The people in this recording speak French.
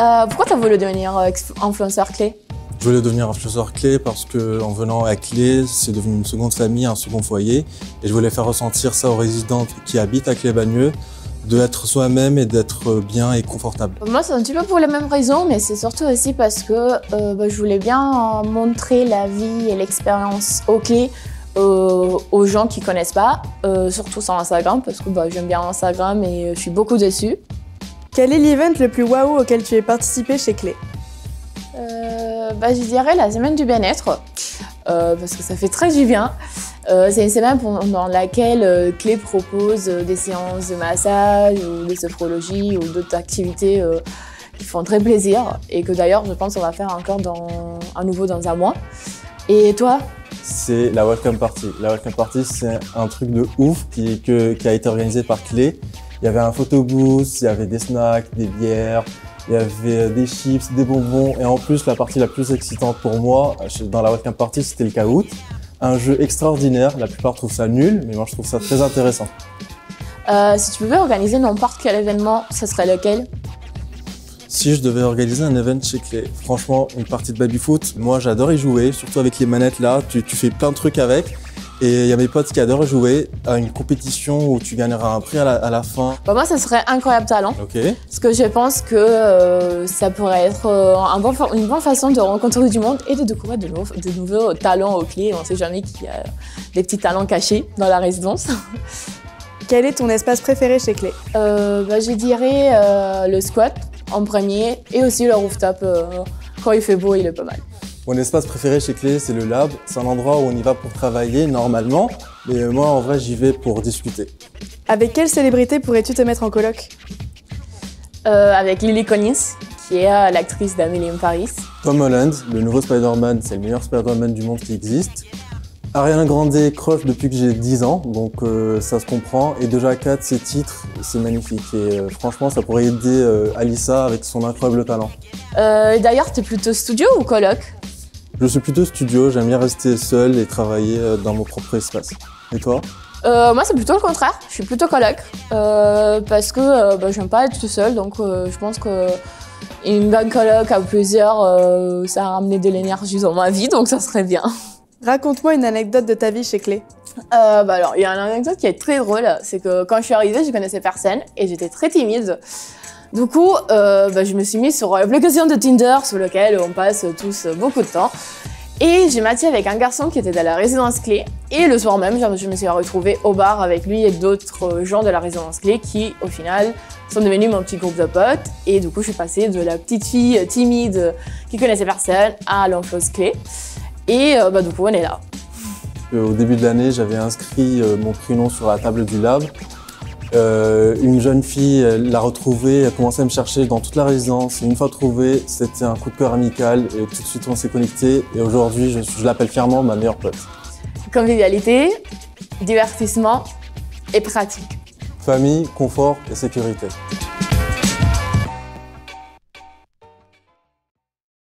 Euh, pourquoi tu as voulu devenir euh, influenceur clé? Je voulais devenir influenceur clé parce que en venant à Clé, c'est devenu une seconde famille, un second foyer. Et je voulais faire ressentir ça aux résidents qui habitent à Clé-Bagneux, d'être soi-même et d'être bien et confortable. Moi, c'est un petit peu pour les mêmes raisons, mais c'est surtout aussi parce que euh, bah, je voulais bien montrer la vie et l'expérience aux clés euh, aux gens qui connaissent pas, euh, surtout sur Instagram, parce que bah, j'aime bien Instagram et je suis beaucoup dessus. Quel est l'event le plus waouh auquel tu as participé chez Clé euh, bah, Je dirais la semaine du bien-être, parce que ça fait très du bien. c'est une semaine dans laquelle Clé propose des séances de massage ou de sophrologie ou d'autres activités qui font très plaisir et que d'ailleurs je pense qu'on va faire encore dans, à nouveau dans un mois. Et toi? C'est la Welcome Party. La Welcome Party, c'est un truc de ouf qui, qui a été organisé par Clé. Il y avait un photobooth, il y avait des snacks, des bières, il y avait des chips, des bonbons. Et en plus, la partie la plus excitante pour moi dans la Welcome Party, c'était le Kahoot. Un jeu extraordinaire. La plupart trouvent ça nul, mais moi, je trouve ça très intéressant. Euh, si tu pouvais organiser n'importe quel événement, ce serait lequel? Si je devais organiser un event chez Clé, franchement, une partie de baby-foot, moi j'adore y jouer, surtout avec les manettes là, tu, fais plein de trucs avec. Et il y a mes potes qui adorent jouer à une compétition où tu gagneras un prix à la, fin. Bah moi, ça serait incroyable talent. Ok. Parce que je pense que euh, ça pourrait être euh, une bonne façon de rencontrer du monde et de découvrir de, nouveaux, de nouveaux talents aux clés. On ne sait jamais qu'il y a des petits talents cachés dans la résidence. Quel est ton espace préféré chez Clé? Euh, bah, Je dirais le squat en premier et aussi le rooftop. Euh, quand il fait beau, il est pas mal. Mon espace préféré chez Clé, c'est le lab. C'est un endroit où on y va pour travailler normalement, mais moi en vrai j'y vais pour discuter. Avec quelle célébrité pourrais-tu te mettre en colloque euh, Avec Lily Collins, qui est euh, l'actrice d'Amélie in Paris. Tom Holland, le nouveau Spider-Man, c'est le meilleur Spider-Man du monde qui existe. Ariana Grande croche depuis que j'ai 10 ans, donc euh, ça se comprend. Et déjà 4, ses titres, c'est magnifique. Et euh, franchement, ça pourrait aider euh, Alissa avec son incroyable talent. D'ailleurs, t'es plutôt studio ou coloc? Je suis plutôt studio, j'aime bien rester seul et travailler dans mon propre espace. Et toi? Moi, c'est plutôt le contraire. Je suis plutôt coloc parce que bah, j'aime pas être tout seul. Donc, je pense que une bonne coloc à plusieurs, ça a ramené de l'énergie dans ma vie, donc ça serait bien. Raconte-moi une anecdote de ta vie chez Clé. Euh, bah alors, il y a une anecdote qui est très drôle. C'est que quand je suis arrivée, je connaissais personne et j'étais très timide. Du coup, euh, bah, je me suis mise sur l'application de Tinder sur laquelle on passe tous beaucoup de temps. Et j'ai matché avec un garçon qui était dans la résidence clé. Et le soir même, je me suis retrouvée au bar avec lui et d'autres gens de la résidence clé qui, au final, sont devenus mon petit groupe de potes. Et du coup, je suis passée de la petite fille timide qui connaissait personne à l'enfance clé. Et euh, bah, du coup, on est là. Euh, au début de l'année, j'avais inscrit mon prénom sur la table du lab. Une jeune fille l'a retrouvé, a commencé à me chercher dans toute la résidence. une fois trouvée, c'était un coup de cœur amical et tout de suite on s'est connecté. Et aujourd'hui, je, je l'appelle fièrement ma meilleure pote. Convivialité, divertissement et pratique. Famille, confort et sécurité.